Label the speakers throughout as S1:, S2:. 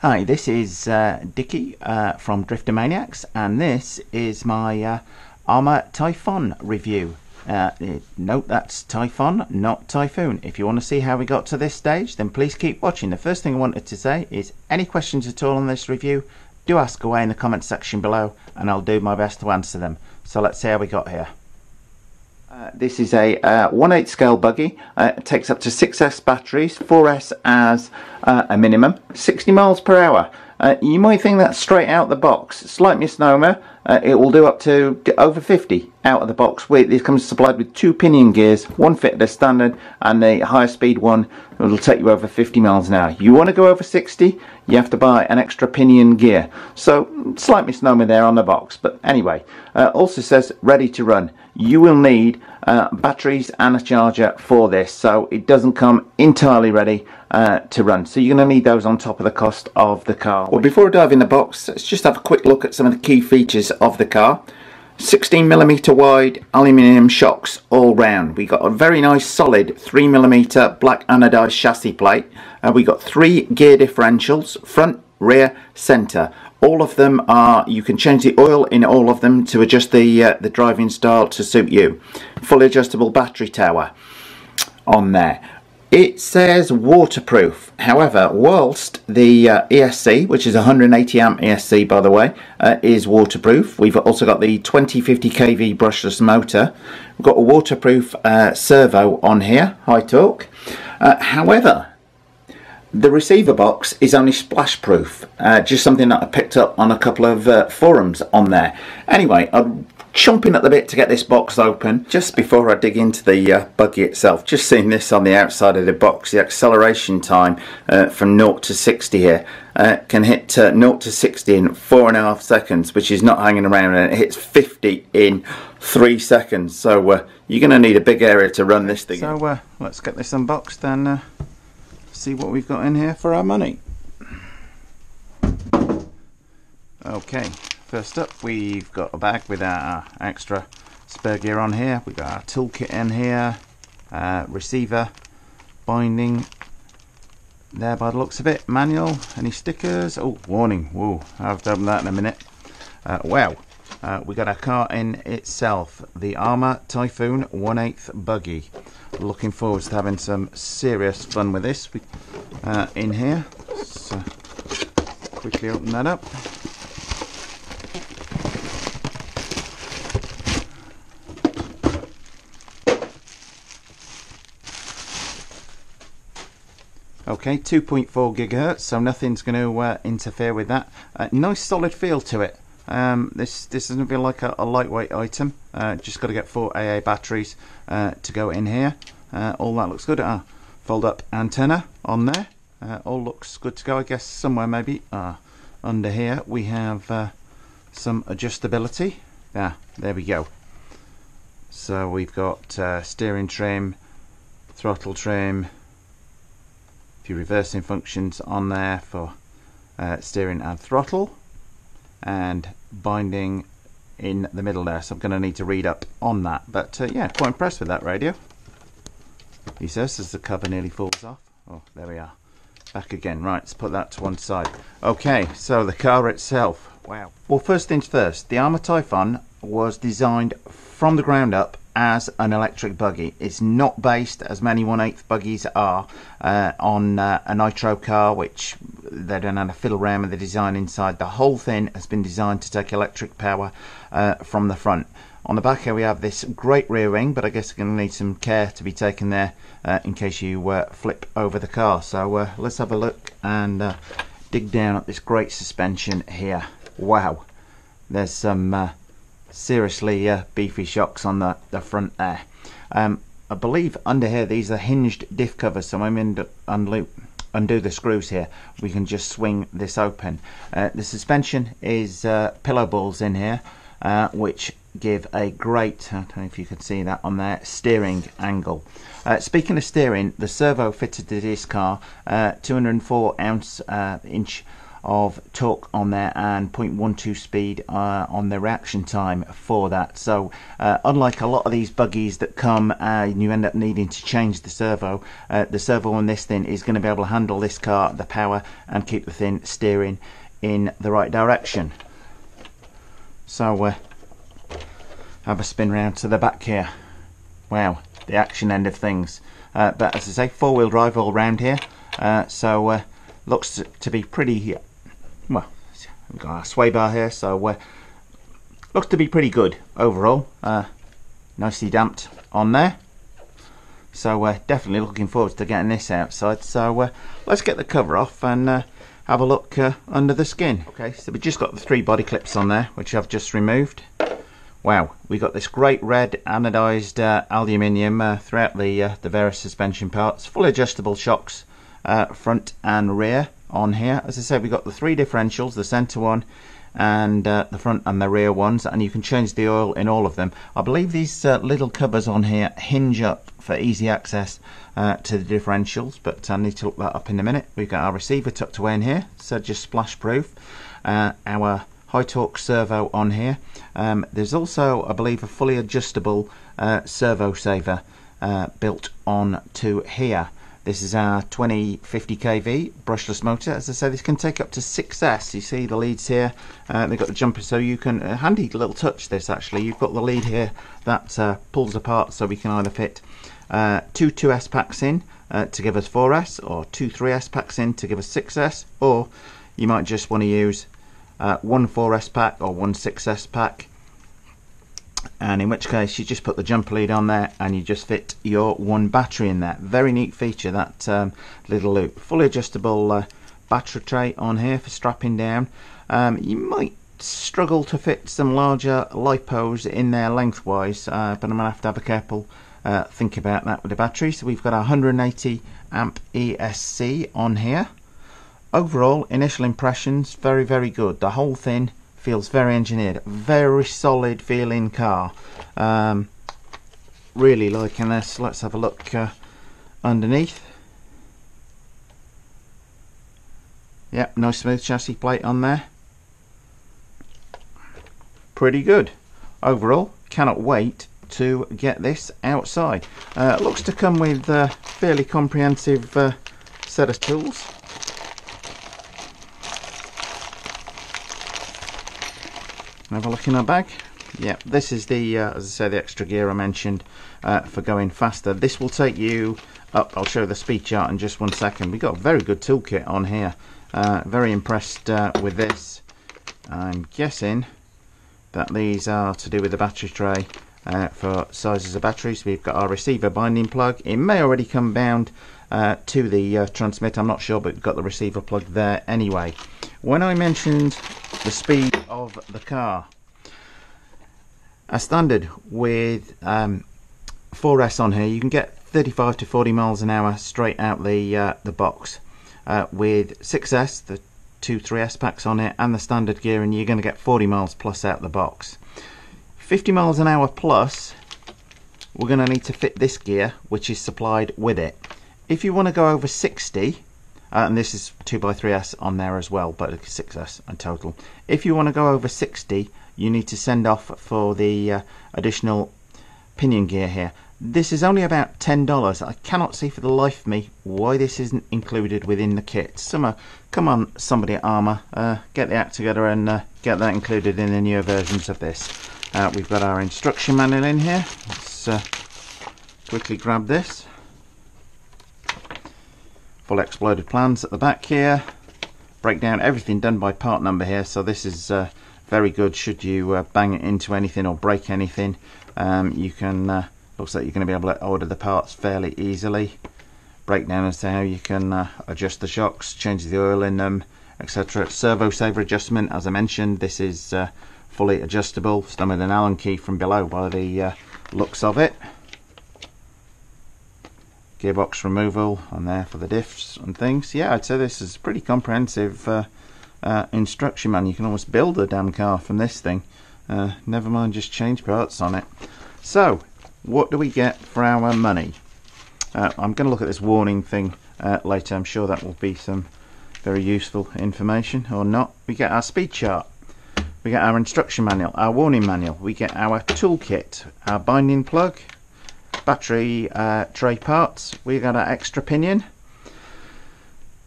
S1: Hi, this is uh, Dicky uh, from Driftomaniacs, and this is my uh, Arrma Typhon review. Uh, note that's Typhon, not Typhoon. If you want to see how we got to this stage, then please keep watching. The first thing I wanted to say is any questions at all on this review, do ask away in the comment section below, and I'll do my best to answer them. So let's see how we got here. Uh, this is a uh, 1 8 scale buggy. Uh, it takes up to 6S batteries, 4S as uh, a minimum, 60 miles per hour. Uh, you might think that's straight out the box. Slight misnomer. Uh, it will do up to over 50 out of the box. It comes supplied with two pinion gears, one fit the standard, and the higher speed one. Will take you over 50 miles an hour. You want to go over 60, you have to buy an extra pinion gear. So slight misnomer there on the box. But anyway, also says ready to run you will need uh, batteries and a charger for this so it doesn't come entirely ready uh, to run. So you're going to need those on top of the cost of the car. Well before I dive in the box let's just have a quick look at some of the key features of the car. 16 millimeter wide aluminium shocks all round. We got a very nice solid 3 millimeter black anodized chassis plate uh, we got three gear differentials front rear center all of them are you can change the oil in all of them to adjust the uh, the driving style to suit you. Fully adjustable battery tower on there. It says waterproof. However whilst the uh, ESC which is 180 amp ESC by the way uh, is waterproof we've also got the 2050 kV brushless motor. We've got a waterproof uh, servo on here high torque. Uh, however the receiver box is only splash proof, uh, just something that I picked up on a couple of uh, forums on there. Anyway, I'm chomping at the bit to get this box open. Just before I dig into the uh, buggy itself, just seeing this on the outside of the box, the acceleration time uh, from 0 to 60 here uh, can hit 0 to 60 in four and a half seconds, which is not hanging around, and it hits 50 in three seconds. So uh, you're going to need a big area to run this thing. So let's get this unboxed and see what we've got in here for our money. Okay, first up we've got a bag with our extra spare gear on here. We've got our toolkit in here, uh, receiver, binding, there by the looks of it, manual, any stickers, oh warning, whoa, have done that in a minute. Uh, well, uh, we got our car in itself, the Arrma Typhon 1 8 buggy looking forward to having some serious fun with this uh, in here. So quickly open that up. Okay, 2.4 gigahertz, so nothing's going to uh, interfere with that. Uh, nice solid feel to it. Um, this this doesn't feel like a, a lightweight item. Uh, just got to get four AA batteries uh, to go in here. Uh, all that looks good. Uh, fold up antenna on there. Uh, all looks good to go. I guess somewhere maybe uh, under here we have some adjustability. Yeah, there we go. So we've got steering trim, throttle trim, a few reversing functions on there for steering and throttle and binding in the middle there. So I'm going to need to read up on that. But uh, yeah quite impressed with that radio. He says as the cover nearly falls off? Oh there we are. Back again. Right let's put that to one side. Okay so the car itself. Wow. Well first things first the Arrma Typhon was designed from the ground up as an electric buggy. It's not based, as many 1 8 buggies are, uh, on uh, a nitro car, which they don't have a fiddle around with the design inside. The whole thing has been designed to take electric power uh, from the front. On the back here we have this great rear wing, but I guess you're going to need some care to be taken there uh, in case you uh, flip over the car. So uh, let's have a look and dig down at this great suspension here. Wow, there's some seriously uh, beefy shocks on the, the front there. Um, I believe under here these are hinged diff covers so I'm in undo, undo the screws here we can just swing this open. Uh, the suspension is uh, pillow balls in here uh, which give a great, I don't know if you can see that on there, steering angle. Uh, speaking of steering, the servo fitted to this car, uh, 204 ounce inch of torque on there and 0.12 speed uh, on the reaction time for that. So uh, unlike a lot of these buggies that come uh, and you end up needing to change the servo uh, the servo on this thing is going to be able to handle this car the power and keep the thing steering in the right direction. So uh, have a spin round to the back here. Wow the action end of things. But as I say four-wheel drive all round here. So looks to be pretty well, we've got our sway bar here, so uh, looks to be pretty good overall. Uh, nicely damped on there. So uh, definitely looking forward to getting this outside. So uh, let's get the cover off and uh, have a look uh, under the skin. Okay, so we've just got the three body clips on there, which I've just removed. Wow, we got this great red anodized uh, aluminium uh, throughout the the various suspension parts. Fully adjustable shocks, front and rear on here. As I said, we've got the three differentials, the center one and uh, the front and the rear ones and you can change the oil in all of them. I believe these uh, little covers on here hinge up for easy access uh, to the differentials but I need to look that up in a minute. We've got our receiver tucked away in here so just splash proof. Uh, our high torque servo on here. Um, there's also I believe a fully adjustable uh, servo saver uh, built on to here. This is our 2050 kV brushless motor. As I said, this can take up to 6S. You see the leads here. Uh, they've got the jumper, so you can uh, handy little touch. This actually, you've got the lead here that uh, pulls apart, so we can either fit uh, two 2S packs in uh, to give us 4S, or two 3S packs in to give us 6S, or you might just want to use uh, one 4S pack or one 6S pack and in which case you just put the jumper lead on there and you just fit your one battery in there. Very neat feature that um, little loop. Fully adjustable uh, battery tray on here for strapping down. Um, you might struggle to fit some larger lipos in there lengthwise uh, but I'm gonna have to have a careful uh, think about that with the battery. So we've got our 180 amp ESC on here. Overall initial impressions very very good. The whole thing feels very engineered very solid feeling car. Um, really liking this let's have a look uh, underneath. Yep nice smooth chassis plate on there. Pretty good. Overall cannot wait to get this outside. Uh, looks to come with a fairly comprehensive uh, set of tools have a look in our bag? Yeah this is the uh, as I say the extra gear I mentioned uh, for going faster. This will take you up I'll show the speed chart in just one second. We got a very good toolkit on here. Uh, very impressed uh, with this. I'm guessing that these are to do with the battery tray uh, for sizes of batteries. We've got our receiver binding plug. It may already come bound uh, to the transmitter. I'm not sure but we've got the receiver plug there anyway when I mentioned the speed of the car. As standard with um, 4S on here, you can get 35 to 40 miles an hour straight out the uh, the box. Uh, with 6S, the two 3S packs on it, and the standard gear, and you're going to get 40 miles plus out the box. 50 miles an hour plus, we're going to need to fit this gear, which is supplied with it. If you want to go over 60, uh, and this is 2x3S on there as well but 6S in total. If you want to go over 60 you need to send off for the uh, additional pinion gear here. This is only about $10 I cannot see for the life of me why this isn't included within the kit. Summer, come on somebody at Arrma uh, get the act together and uh, get that included in the newer versions of this. Uh, we've got our instruction manual in here. Let's uh, quickly grab this full exploded plans at the back here. Breakdown everything done by part number here so this is uh, very good should you uh, bang it into anything or break anything. Um, you can uh, looks like you're going to be able to order the parts fairly easily. Breakdown as to how you can uh, adjust the shocks change the oil in them etc servo saver adjustment as I mentioned this is uh, fully adjustable. It's done with an allen key from below by the uh, looks of it gearbox removal on there for the diffs and things. Yeah, I'd say this is a pretty comprehensive uh, uh, instruction manual. You can almost build a damn car from this thing. Uh, never mind just change parts on it. So, what do we get for our money? Uh, I'm going to look at this warning thing uh, later. I'm sure that will be some very useful information or not. We get our speed chart, we get our instruction manual, our warning manual, we get our toolkit, our binding plug, battery uh, tray parts, we got our extra pinion,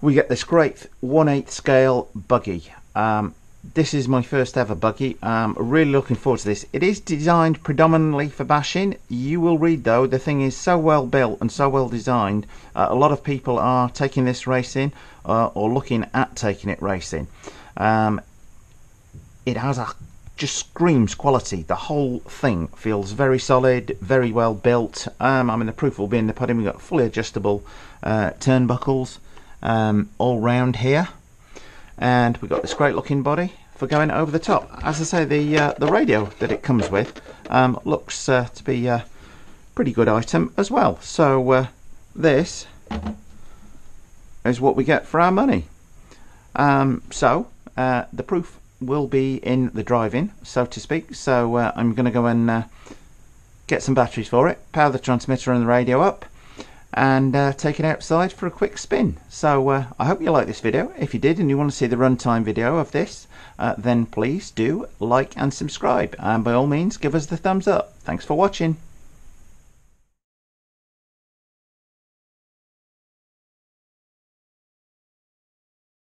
S1: we get this great 1 8 scale buggy. Um, this is my first ever buggy. I'm really looking forward to this. It is designed predominantly for bashing. You will read though, the thing is so well built and so well designed. Uh, a lot of people are taking this racing uh, or looking at taking it racing. Um, it has a just screams quality. The whole thing feels very solid, very well built. Um, I mean, the proof will be in the pudding. We've got fully adjustable uh, turnbuckles um, all round here and we've got this great looking body for going over the top. As I say, the uh, the radio that it comes with um, looks uh, to be a pretty good item as well. So uh, this is what we get for our money. Um, so uh, the proof will be in the drive-in, so to speak. So uh, I'm going to go and uh, get some batteries for it, power the transmitter and the radio up, and uh, take it outside for a quick spin. So uh, I hope you like this video. If you did and you want to see the runtime video of this, uh, then please do like and subscribe. And by all means, give us the thumbs up. Thanks for watching.